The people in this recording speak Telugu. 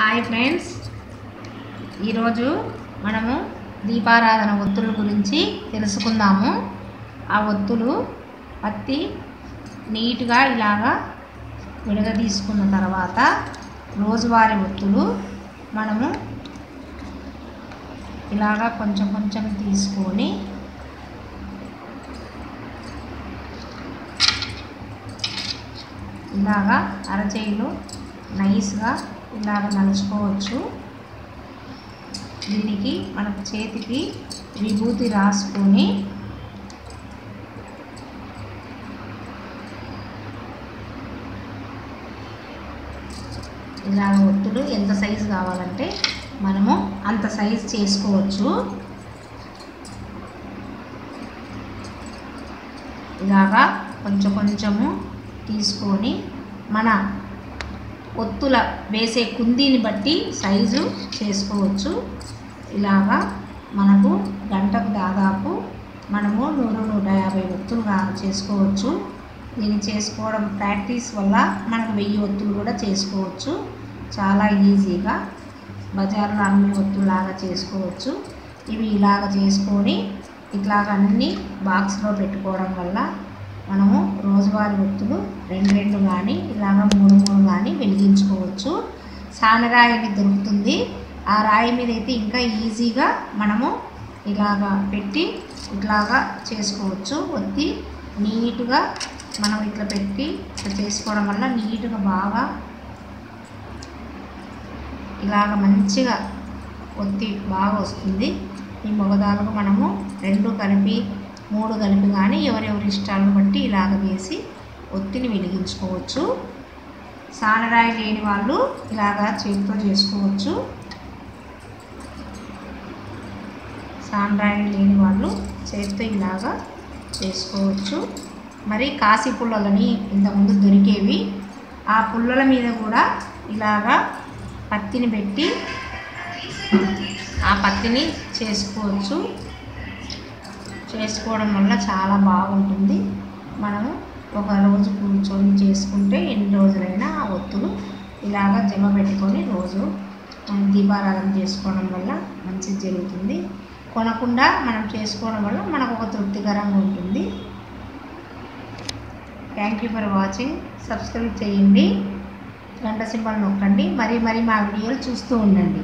హాయ్ ఫ్రెండ్స్ ఈరోజు మనము దీపారాధన ఒత్తుల గురించి తెలుసుకుందాము. ఆ ఒత్తులు పత్తి నీట్గా ఇలాగా విడగదీసుకున్న తర్వాత రోజువారీ ఒత్తులు మనము ఇలాగా కొంచెం కొంచెం తీసుకొని ఇలాగా అరచేయిలో నైస్గా ఇలాగ నలుచుకోవచ్చు. దీనికి మనకు చేతికి విభూతి రాసుకొని ఇలాగ ఒత్తులు ఎంత సైజు కావాలంటే మనము అంత సైజు చేసుకోవచ్చు. ఇలాగా కొంచెం కొంచెము తీసుకొని మన ఒత్తుల వేసే కుందీని బట్టి సైజు చేసుకోవచ్చు. ఇలాగా మనకు గంటకు దాదాపు మనము నూరు నూట యాభై ఒత్తులుగా చేసుకోవచ్చు. దీన్ని చేసుకోవడం ప్రాక్టీస్ వల్ల మనకు వెయ్యి ఒత్తులు కూడా చేసుకోవచ్చు. చాలా ఈజీగా బజార్లో అమ్మే ఒత్తులాగా చేసుకోవచ్చు. ఇవి ఇలాగ చేసుకొని ఇట్లాగ అన్నీ బాక్స్లో పెట్టుకోవడం వల్ల మనము రోజువారీ ఒత్తులు రెండు రెండు కానీ ఇలాగ మూడు మూడు కానీ వెలిగించుకోవచ్చు అనేది దొరుకుతుంది. ఆ రాయి మీద అయితే ఇంకా ఈజీగా మనము ఇలాగా పెట్టి ఇట్లాగా చేసుకోవచ్చు. ఒత్తి నీట్గా మనం ఇట్లా పెట్టి ఇట్లా చేసుకోవడం వల్ల నీట్గా బాగా ఇలాగ మంచిగా ఒత్తి బాగా వస్తుంది. ఈ మొగదాలకు మనము రెండు కలిపి మూడు కలిపి కానీ ఎవరెవరి ఇష్టాలను బట్టి ఇలాగ వేసి ఒత్తిని వెలిగించుకోవచ్చు. సానరాయి లేని వాళ్ళు ఇలాగా చేతితో చేసుకోవచ్చు. సానరాయి లేని వాళ్ళు చేతితో ఇలాగా చేసుకోవచ్చు. మరి కాశీ పుల్లలని ఇంతకుముందు దొరికేవి. ఆ పుల్లల మీద కూడా ఇలాగా పత్తిని పెట్టి ఆ పత్తిని చేసుకోవచ్చు. చేసుకోవడం వల్ల చాలా బాగుంటుంది. మనము ఒక రోజు కూర్చొని చేసుకుంటే ఒత్తులు ఇలాగ జమ పెట్టుకొని రోజు దీపారాధన చేసుకోవడం వల్ల మంచి జరుగుతుంది. కొనకుండా మనం చేసుకోవడం వల్ల మనకు ఒక తృప్తికరంగా ఉంటుంది. Thank you for watching subscribe చేయండి. గంట సింబల్ నొక్కండి. మరీ మరీ మా వీడియోలు చూస్తూ ఉండండి.